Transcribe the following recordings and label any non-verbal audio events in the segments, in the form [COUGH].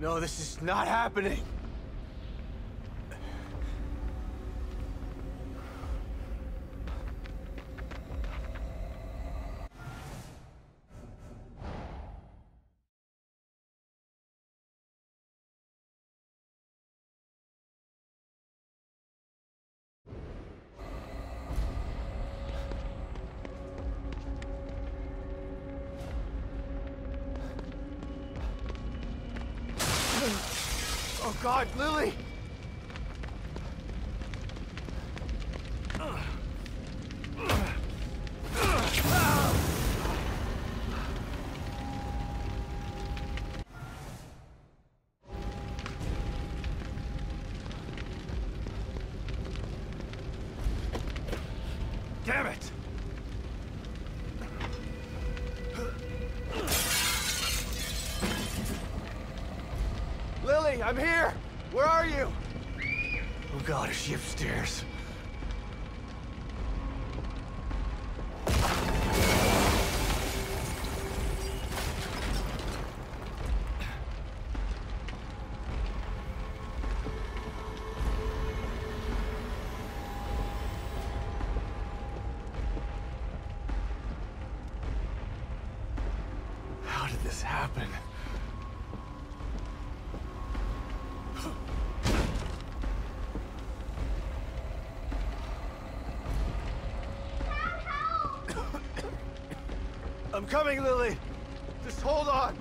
No, this is not happening. I'm coming, Lily. Just hold on.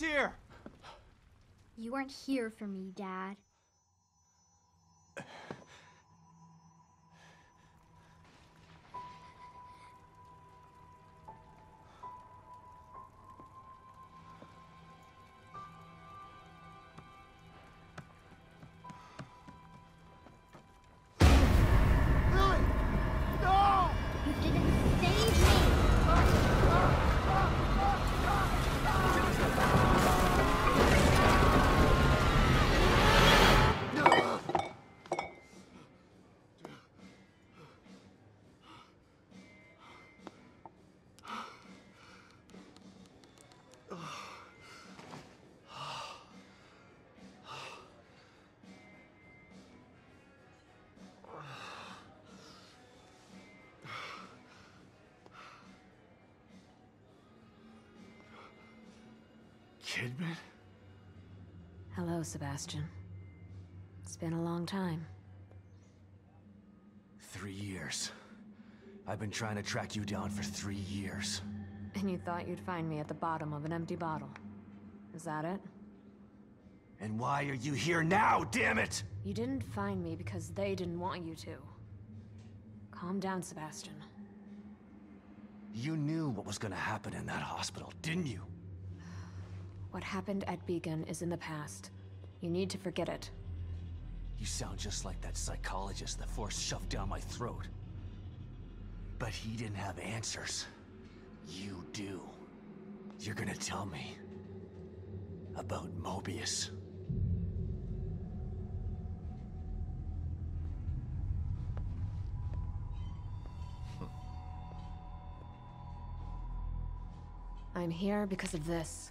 Here. You weren't here for me, Dad. Kidman? Hello, Sebastian. It's been a long time. Three years. I've been trying to track you down for three years. And you thought you'd find me at the bottom of an empty bottle. Is that it? And why are you here now, damn it? You didn't find me because they didn't want you to. Calm down, Sebastian. You knew what was gonna happen in that hospital, didn't you? What happened at Beacon is in the past. You need to forget it. You sound just like that psychologist the Force shoved down my throat. But he didn't have answers. You do. You're gonna tell me about Mobius. I'm here because of this.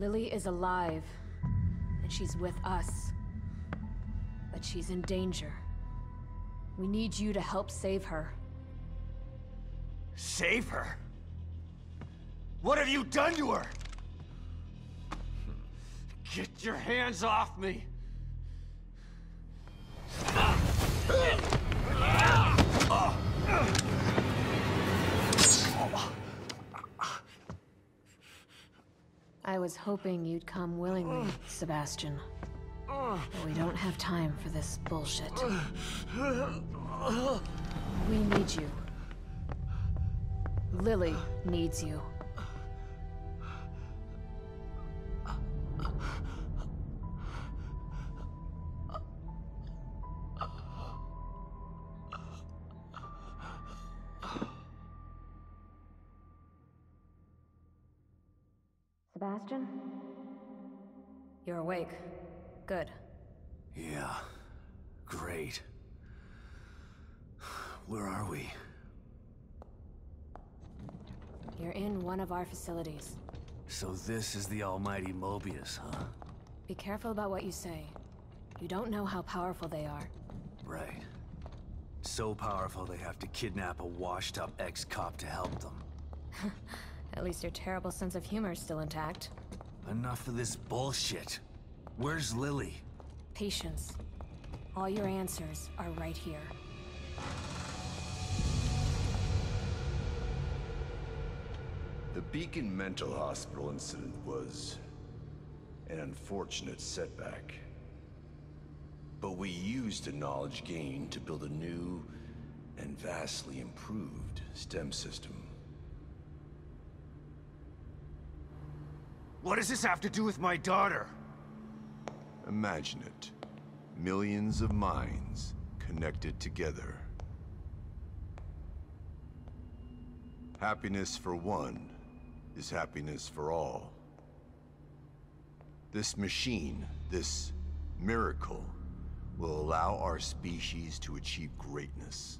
Lily is alive, and she's with us. But she's in danger. We need you to help save her. Save her? What have you done to her? Get your hands off me! I was hoping you'd come willingly, Sebastian. But we don't have time for this bullshit. We need you. Lily needs you. Sebastian? You're awake. Good. Yeah. Great. Where are we? You're in one of our facilities. So this is the almighty Mobius, huh? Be careful about what you say. You don't know how powerful they are. Right. So powerful they have to kidnap a washed-up ex-cop to help them. [LAUGHS] At least your terrible sense of humor is still intact. Enough of this bullshit. Where's Lily? Patience. All your answers are right here. The Beacon Mental Hospital incident was an unfortunate setback. But we used the knowledge gained to build a new and vastly improved STEM system. What does this have to do with my daughter? Imagine it. Millions of minds connected together. Happiness for one is happiness for all. This machine, this miracle, will allow our species to achieve greatness.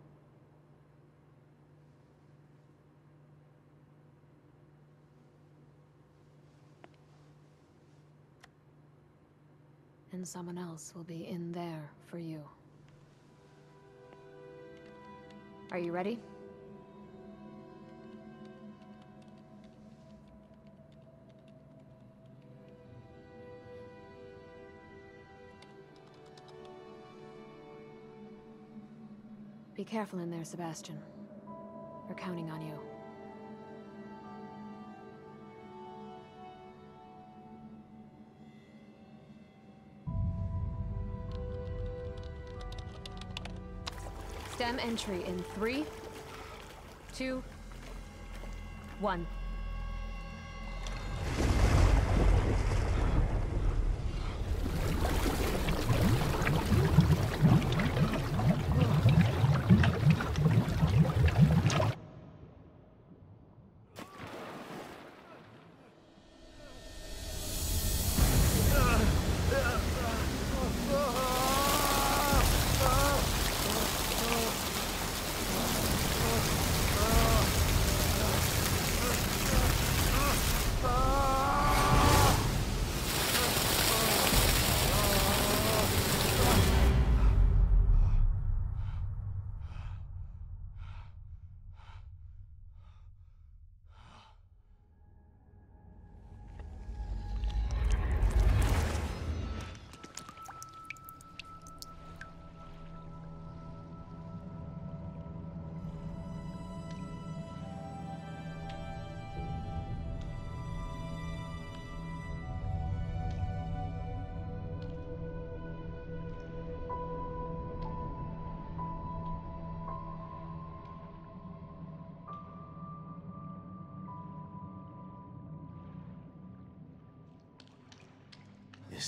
and someone else will be in there for you. Are you ready? Be careful in there, Sebastian. We're counting on you. Entry in three, two, one.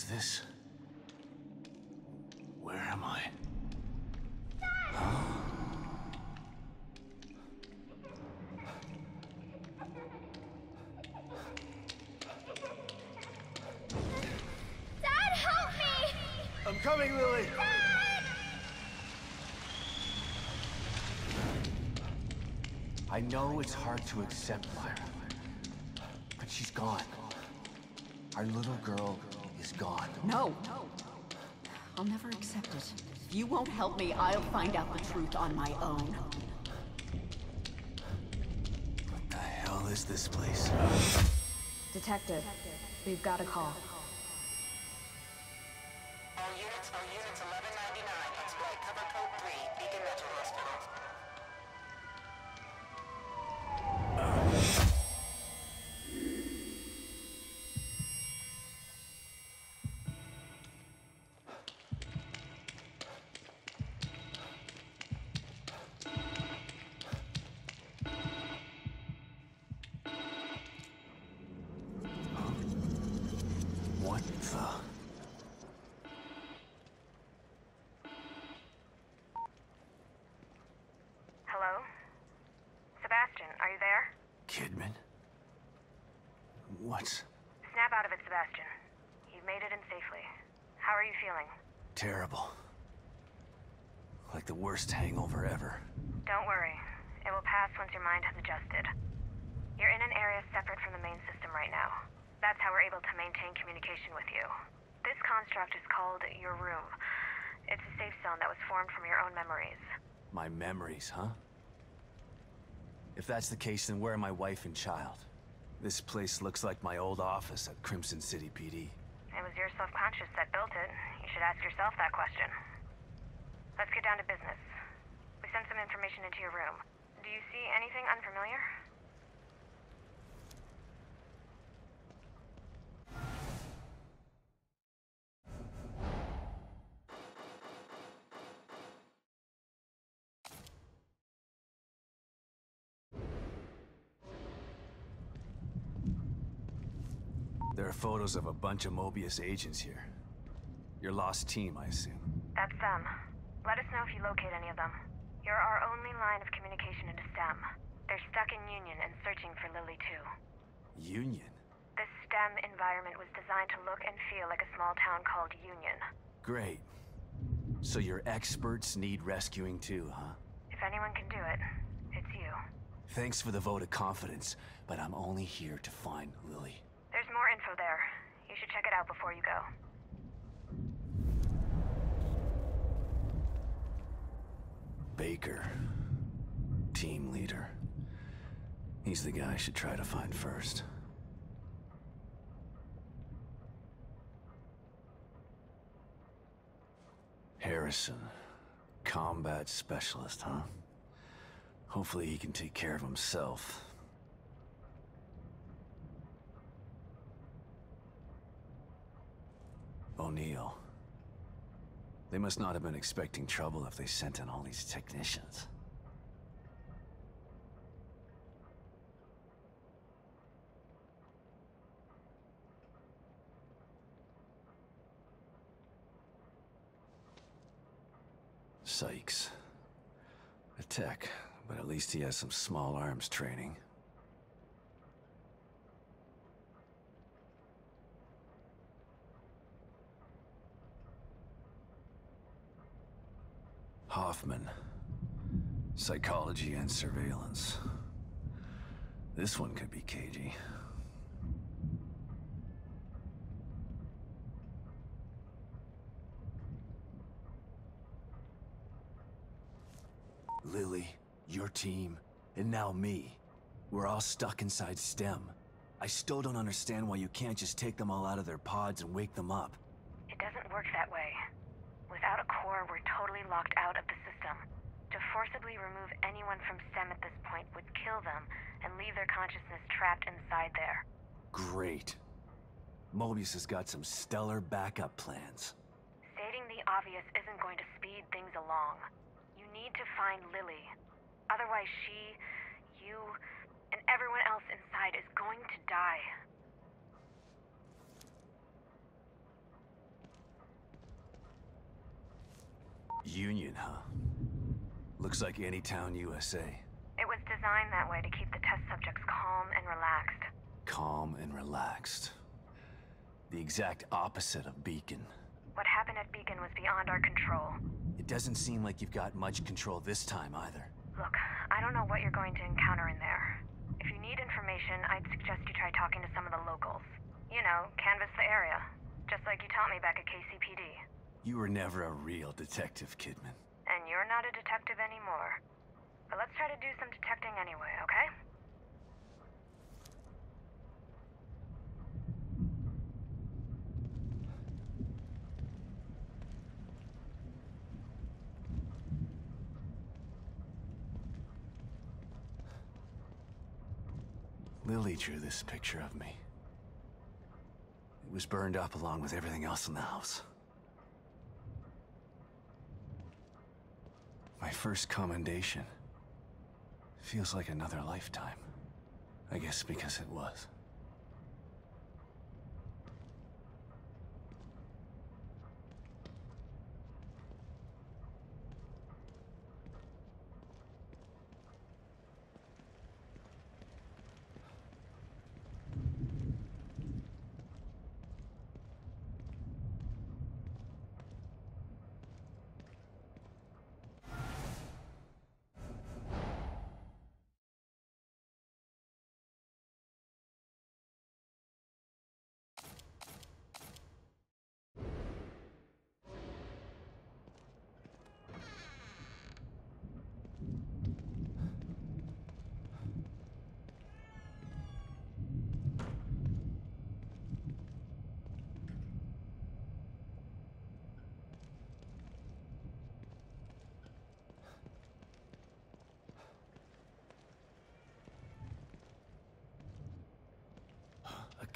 Is this... Where am I? Dad, help me! I'm coming, Lily! Dad! I know it's hard to accept, Myra. But she's gone. Our little girl is gone. No. I'll never accept it. If you won't help me, I'll find out the truth on my own. What the hell is this place? Detective, we've got a call. What's... Snap out of it, Sebastian. You've made it in safely. How are you feeling? terrible. Like the worst hangover ever. Don't worry. It will pass once your mind has adjusted. You're in an area separate from the main system right now. That's how we're able to maintain communication with you. This construct is called your room. It's a safe zone that was formed from your own memories. My memories, huh? If that's the case, then where are my wife and child? This place looks like my old office at Krimson City PD. It was your subconscious that built it. You should ask yourself that question. Let's get down to business. We sent some information into your room. Do you see anything unfamiliar? There are photos of a bunch of Mobius agents here. Your lost team, I assume. That's them. Let us know if you locate any of them. You're our only line of communication into STEM. They're stuck in Union and searching for Lily too. Union? This STEM environment was designed to look and feel like a small town called Union. Great. So your experts need rescuing too, huh? If anyone can do it, it's you. Thanks for the vote of confidence, but I'm only here to find Lily. There's more info there. You should check it out before you go. Baker. Team leader. He's the guy I should try to find first. Harrison. combat specialist, huh? Hopefully he can take care of himself. O'Neal. They must not have been expecting trouble if they sent in all these technicians. Sykes. A tech, but at least he has some small arms training. Hoffman. Psychology and surveillance. This one could be cagey. Lily, your team, and now me. We're all stuck inside STEM. I still don't understand why you can't just take them all out of their pods and wake them up. It doesn't work that way. A core, we're totally locked out of the system. To forcibly remove anyone from STEM at this point would kill them and leave their consciousness trapped inside there. Great. Mobius has got some stellar backup plans. Stating the obvious isn't going to speed things along. You need to find Lily. Otherwise, she, you, and everyone else inside is going to die. Union, huh? Looks like any town USA. It was designed that way to keep the test subjects calm and relaxed. Calm and relaxed. The exact opposite of Beacon. What happened at Beacon was beyond our control. It doesn't seem like you've got much control this time either. Look, I don't know what you're going to encounter in there. If you need information, I'd suggest you try talking to some of the locals. You know, canvass the area. Just like you taught me back at KCPD. You were never a real detective, Kidman. And you're not a detective anymore. But let's try to do some detecting anyway, okay? Lily drew this picture of me. It was burned up along with everything else in the house. My first commendation. Feels like another lifetime. I guess because it was.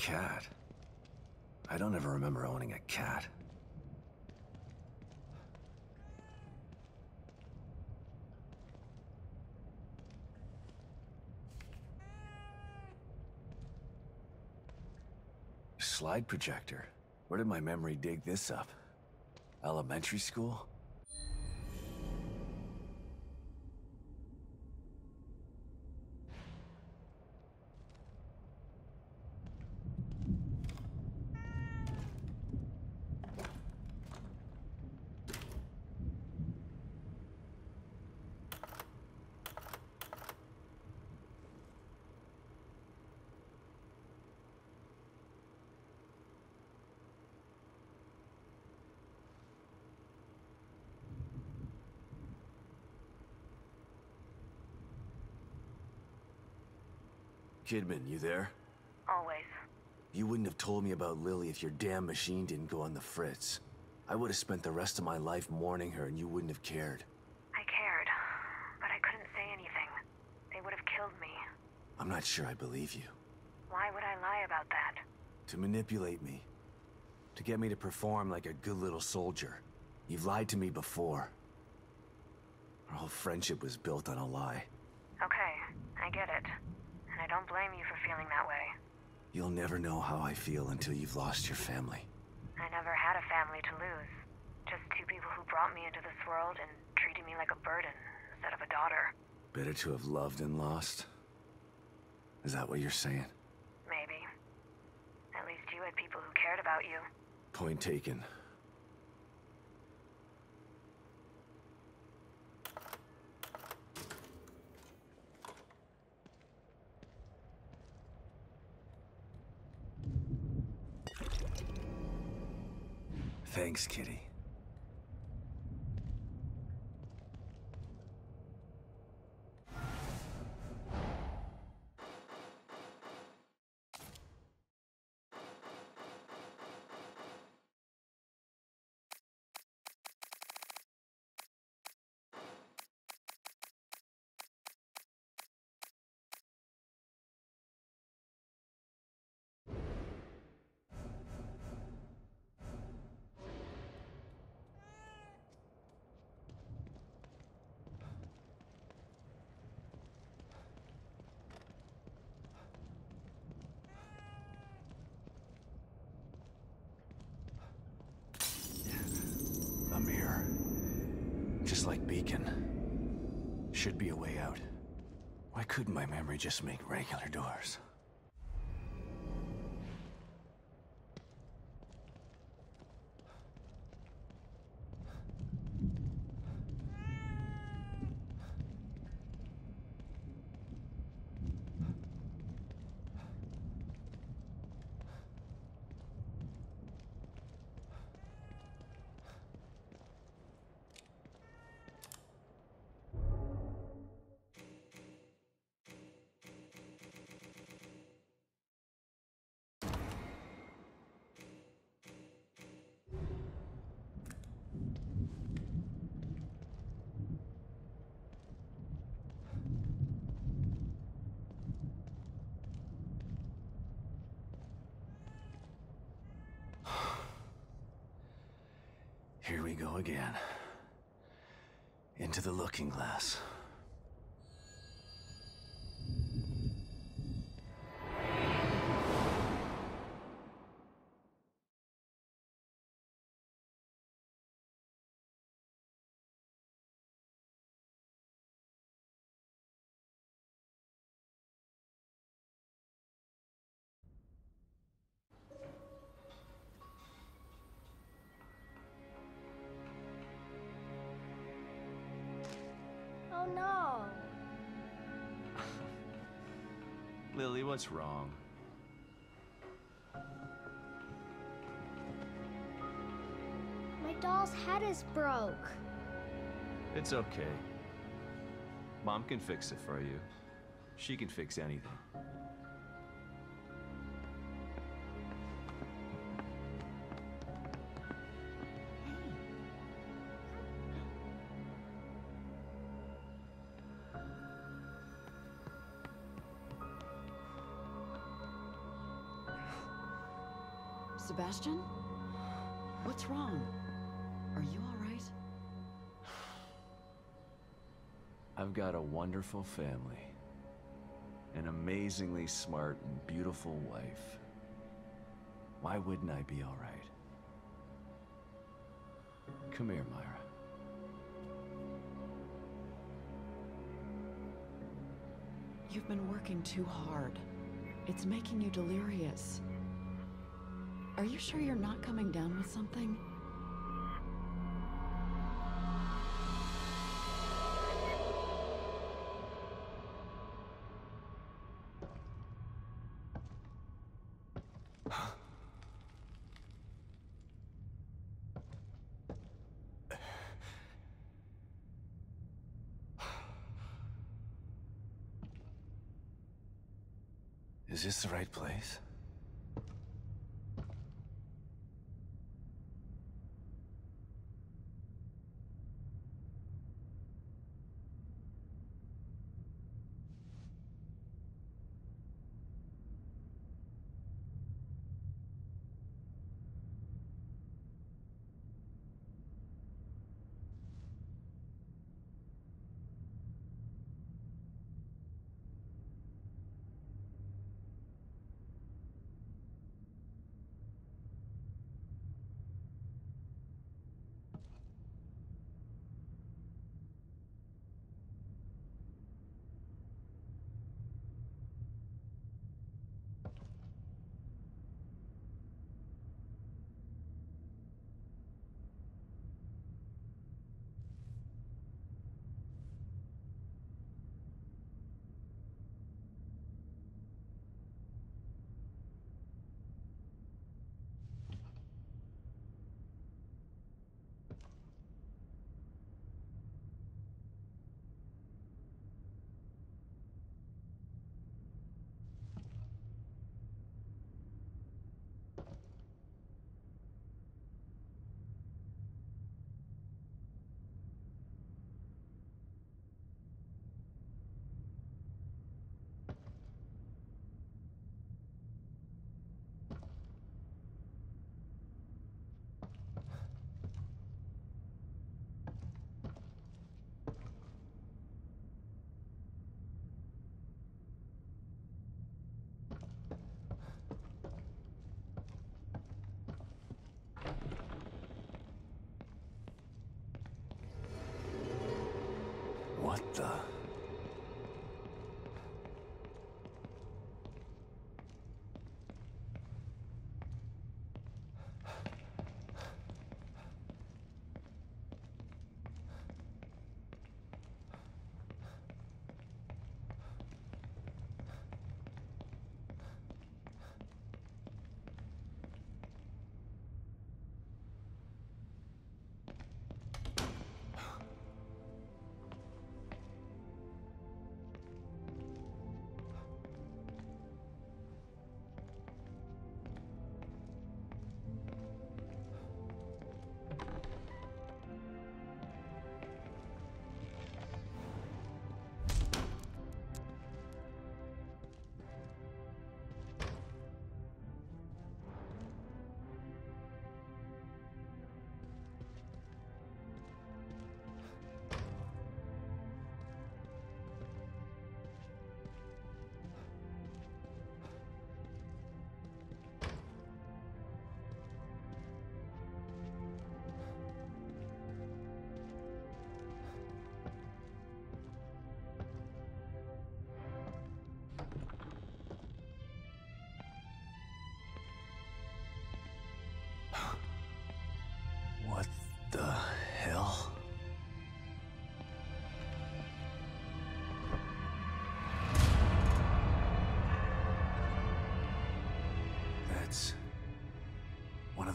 Cat. I don't ever remember owning a cat. Slide projector. Where did my memory dig this up? Elementary school? Kidman, you there? Always. You wouldn't have told me about Lily if your damn machine didn't go on the fritz. I would have spent the rest of my life mourning her and you wouldn't have cared. I cared, but I couldn't say anything. They would have killed me. I'm not sure I believe you. Why would I lie about that? To manipulate me. To get me to perform like a good little soldier. You've lied to me before. Our whole friendship was built on a lie. Okay, I get it. I don't blame you for feeling that way. You'll never know how I feel until you've lost your family. I never had a family to lose. Just two people who brought me into this world and treated me like a burden instead of a daughter. Better to have loved and lost? Is that what you're saying? Maybe. At least you had people who cared about you. Point taken. Thanks, Kitty. Should be a way out. Why couldn't my memory just make regular doors? Here we go again. Into the looking glass. No. Lily, what's wrong? My doll's head is broke. It's okay. Mom can fix it for you. She can fix anything. Sebastian? What's wrong? Are you all right? I've got a wonderful family. An amazingly smart and beautiful wife. Why wouldn't I be all right? Come here, Myra. You've been working too hard. It's making you delirious. Are you sure you're not coming down with something? Is this the right place?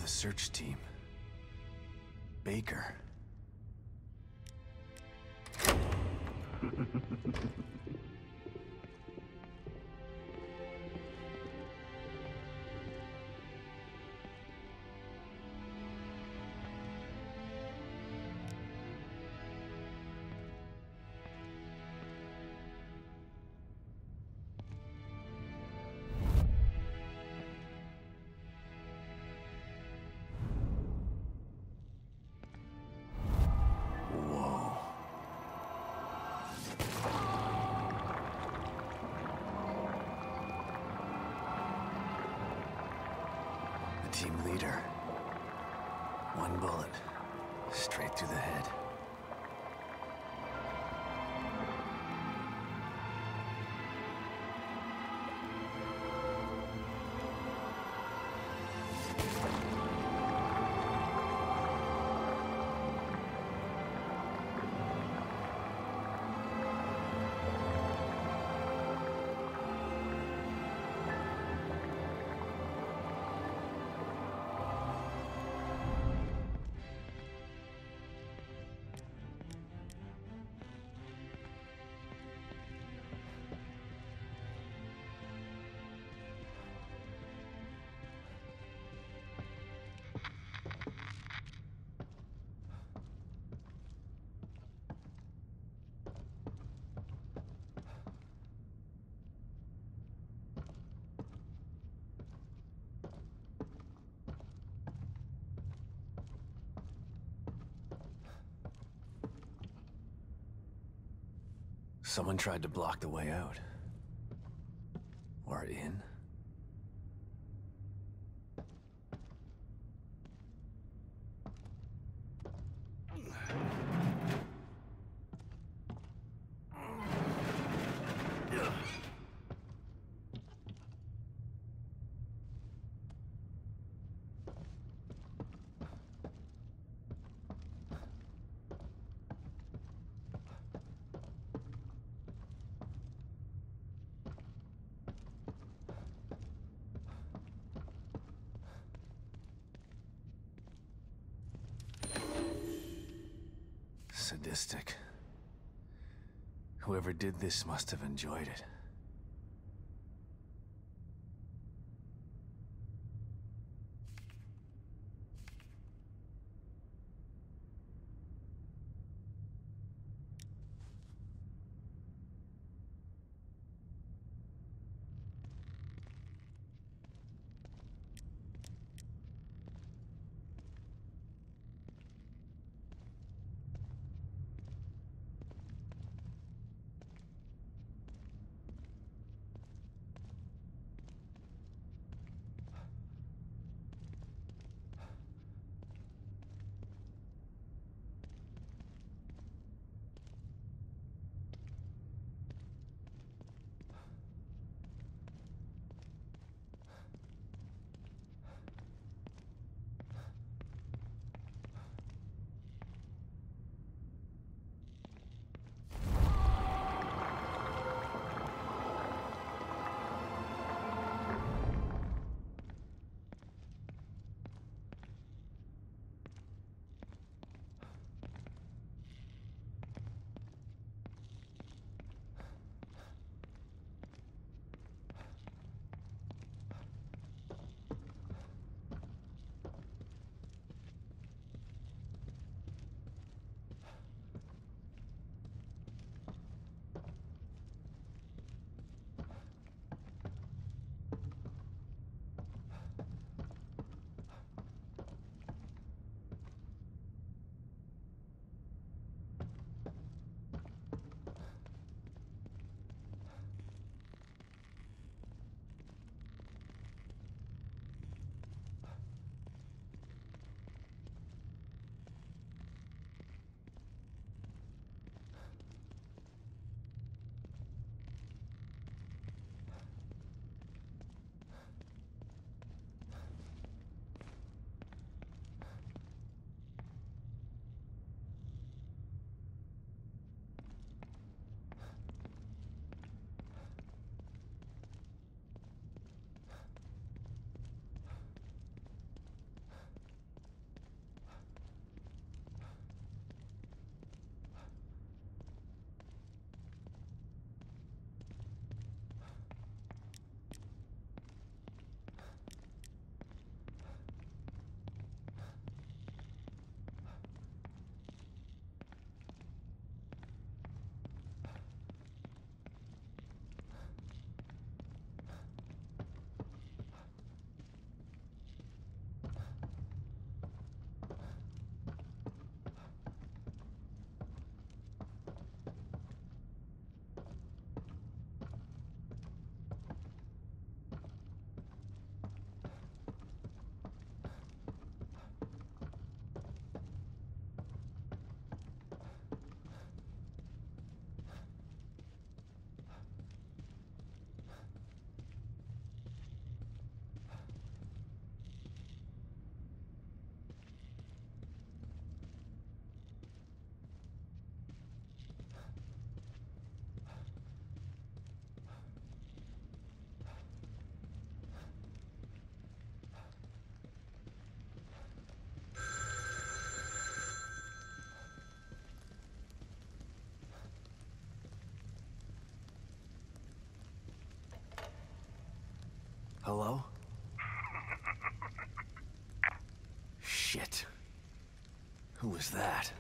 The search team. Baker. [LAUGHS] team leader. One bullet. Straight through the head. Someone tried to block the way out. Or in. Did this must have enjoyed it. Hello? Shit. Who was that?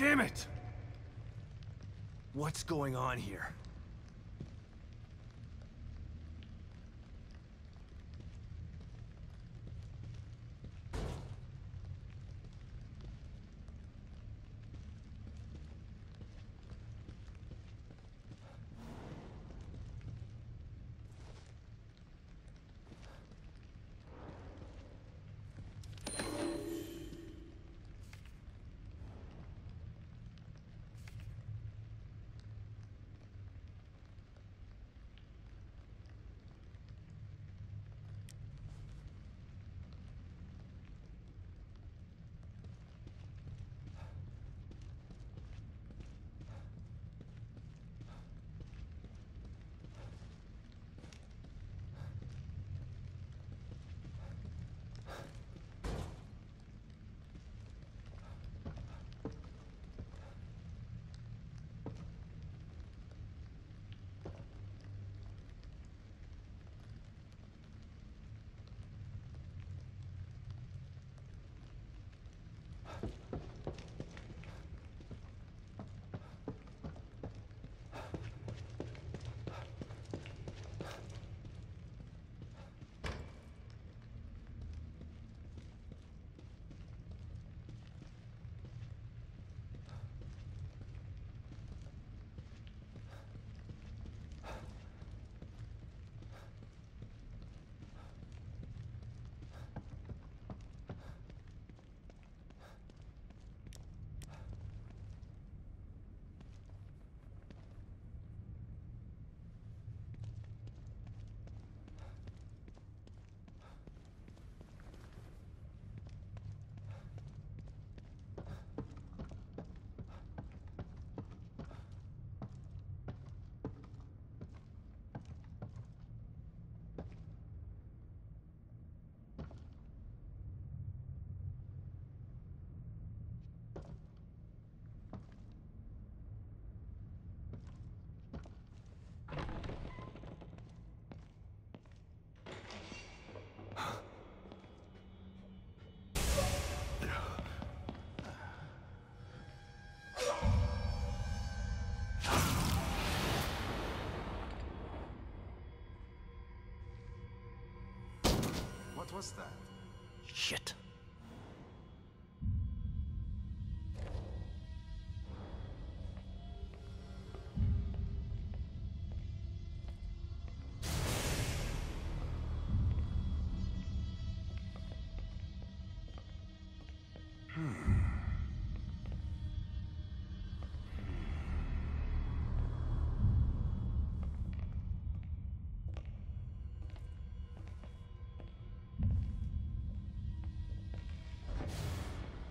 Damn it! What's going on here? Was that? Shit.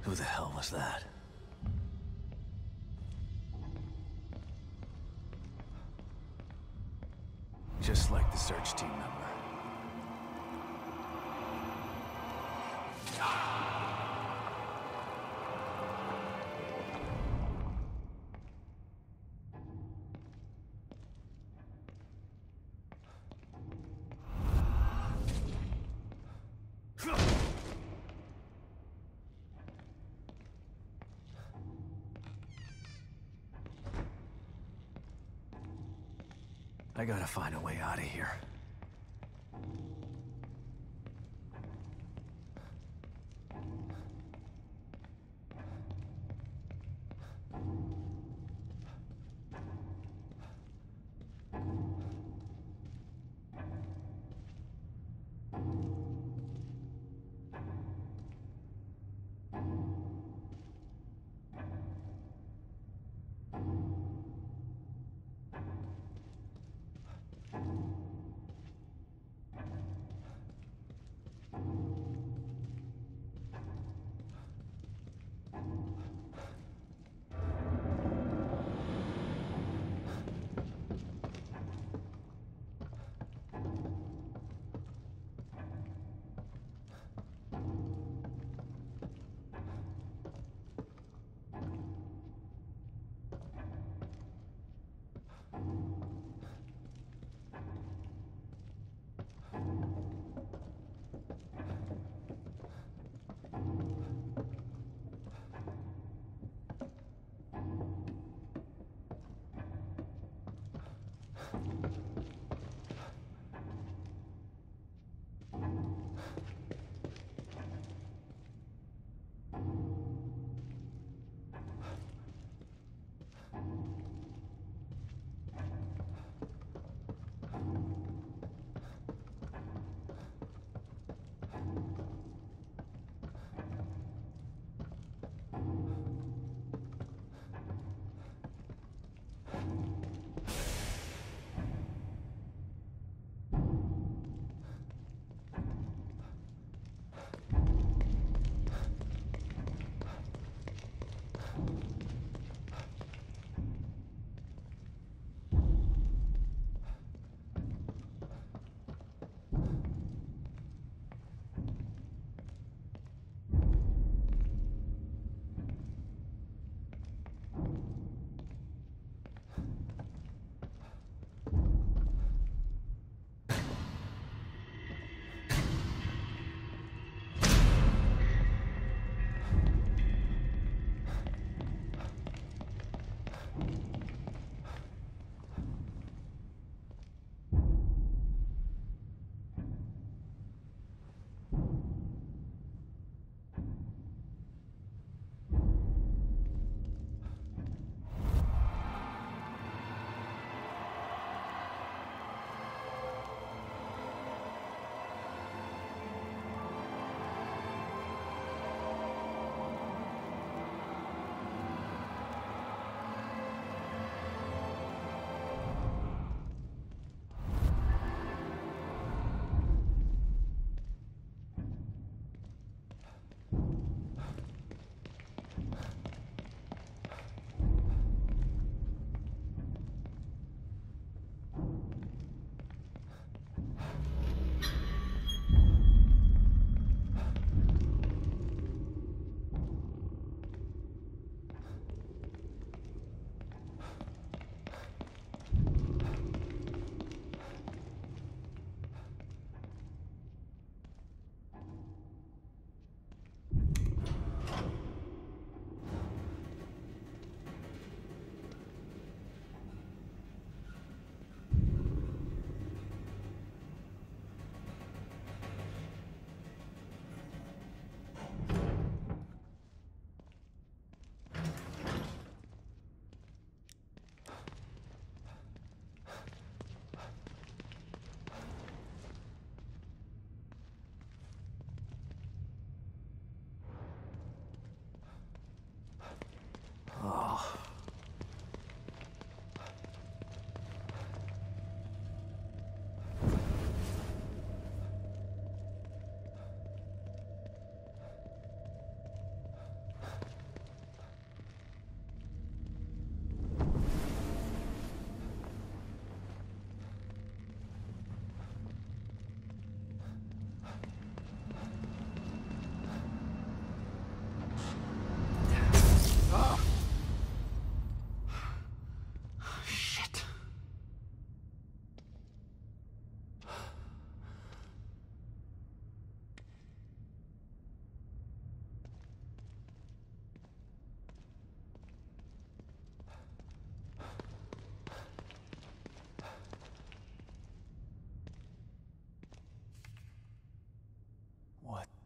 Who the hell was that? Just like the search team member. I gotta find a way out of here.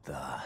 The